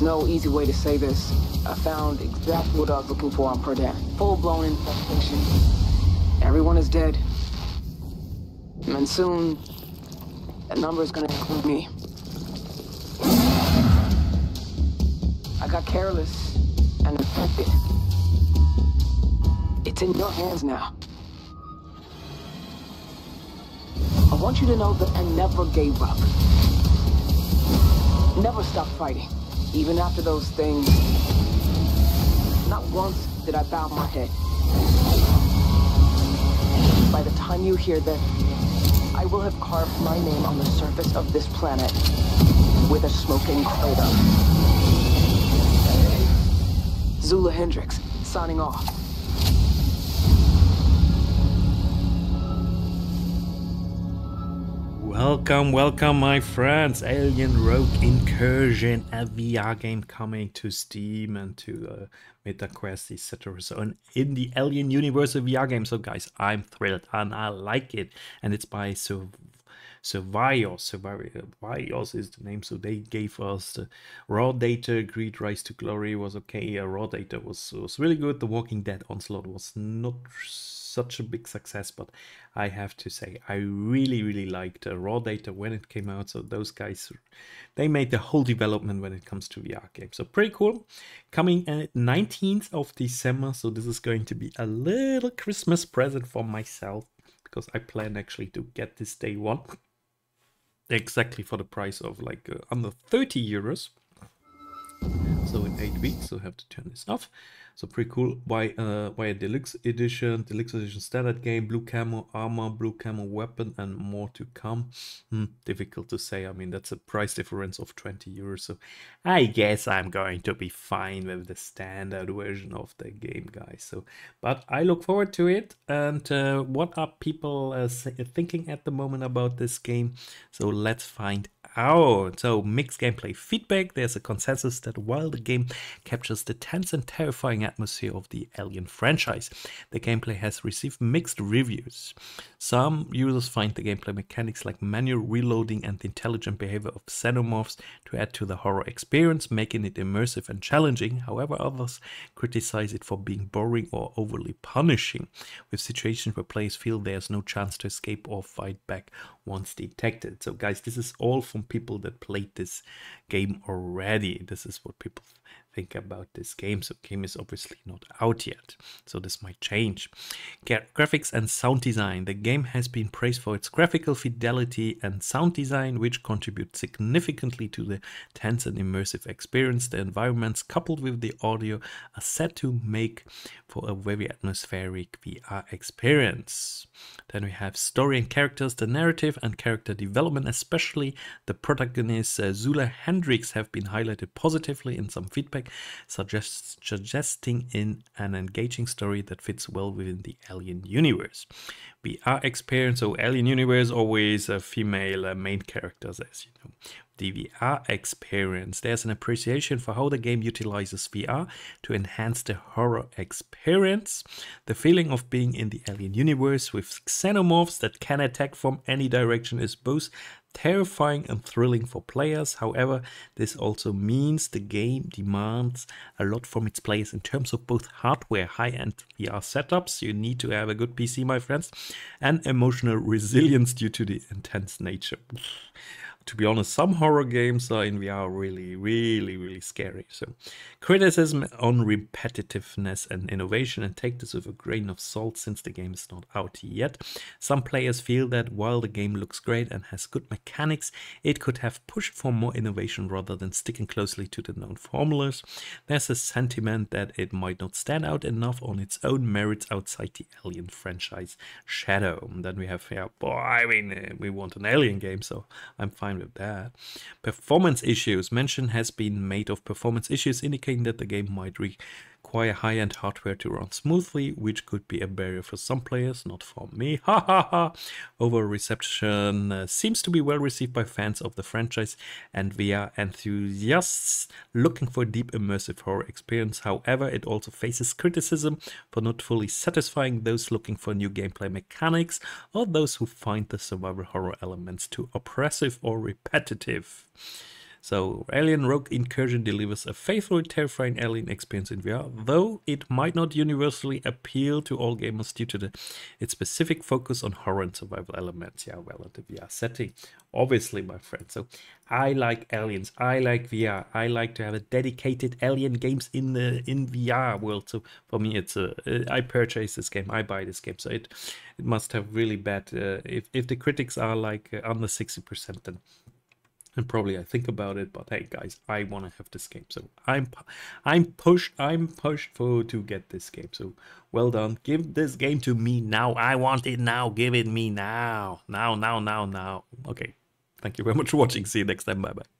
no easy way to say this. I found exactly what I was looking for on Purdan. Full-blown infestation. Everyone is dead. And soon, that number is gonna include me. I got careless and infected. It's in your hands now. I want you to know that I never gave up. Never stopped fighting, even after those things. Not once did I bow my head. By the time you hear this, I will have carved my name on the surface of this planet with a smoking crater. Zula Hendricks, signing off. Welcome, welcome, my friends. Alien Rogue Incursion, a VR game coming to Steam and to uh, MetaQuest, etc. So, in the Alien Universe, a VR game. So, guys, I'm thrilled and I like it. And it's by Sur Survios. Survios is the name. So, they gave us the raw data. Creed Rise to Glory was okay. Uh, raw data was, was really good. The Walking Dead Onslaught was not such a big success, but I have to say I really really liked uh, raw data when it came out. So those guys they made the whole development when it comes to VR games. So pretty cool. Coming at 19th of December, so this is going to be a little Christmas present for myself because I plan actually to get this day one exactly for the price of like uh, under 30 euros. So in eight weeks, so have to turn this off. So pretty cool. Why uh why a deluxe edition, deluxe edition standard game, blue camo armor, blue camo weapon, and more to come. Hmm, difficult to say. I mean that's a price difference of 20 euros. So I guess I'm going to be fine with the standard version of the game, guys. So but I look forward to it. And uh, what are people uh, thinking at the moment about this game? So let's find out. So, mixed gameplay feedback. There's a consensus that while the game captures the tense and terrifying atmosphere of the Alien franchise, the gameplay has received mixed reviews. Some users find the gameplay mechanics like manual reloading and the intelligent behavior of xenomorphs to add to the horror experience, making it immersive and challenging. However, others criticize it for being boring or overly punishing, with situations where players feel there's no chance to escape or fight back once detected. So, guys, this is all from people that played this game already. This is what people think about this game. So game is obviously not out yet, so this might change. Get graphics and sound design. The game has been praised for its graphical fidelity and sound design, which contribute significantly to the tense and immersive experience. The environments coupled with the audio are set to make for a very atmospheric VR experience. Then we have story and characters, the narrative and character development, especially the protagonist uh, Zula Hendricks have been highlighted positively in some feedback suggests, suggesting in an engaging story that fits well within the Alien universe. We are experience, so Alien universe always a female uh, main characters, as you know. The VR experience. There's an appreciation for how the game utilizes VR to enhance the horror experience. The feeling of being in the alien universe with xenomorphs that can attack from any direction is both terrifying and thrilling for players. However, this also means the game demands a lot from its players in terms of both hardware, high-end VR setups, you need to have a good PC, my friends, and emotional resilience due to the intense nature to be honest, some horror games are in VR really, really, really scary. So, criticism on repetitiveness and innovation, and take this with a grain of salt since the game is not out yet. Some players feel that while the game looks great and has good mechanics, it could have pushed for more innovation rather than sticking closely to the known formulas. There's a sentiment that it might not stand out enough on its own merits outside the Alien franchise shadow. And then we have, yeah, boy, I mean, uh, we want an Alien game, so I'm fine fine with that. Performance issues. Mention has been made of performance issues indicating that the game might require high-end hardware to run smoothly, which could be a barrier for some players, not for me. Ha ha ha! Over reception uh, seems to be well received by fans of the franchise and VR enthusiasts looking for a deep immersive horror experience. However, it also faces criticism for not fully satisfying those looking for new gameplay mechanics or those who find the survival horror elements too oppressive or repetitive. So Alien Rogue Incursion delivers a faithful terrifying alien experience in VR, though it might not universally appeal to all gamers due to the, its specific focus on horror and survival elements. Yeah, well, the VR setting, obviously, my friend. So I like aliens. I like VR. I like to have a dedicated alien games in the in VR world. So for me, it's a I purchase this game. I buy this game. So it it must have really bad. Uh, if if the critics are like uh, under sixty percent, then and probably I think about it, but hey guys, I want to have this game. So I'm I'm pushed I'm pushed for to get this game. So well done. Give this game to me now. I want it now. Give it me now. Now, now, now, now. Okay. Thank you very much for watching. See you next time. Bye bye.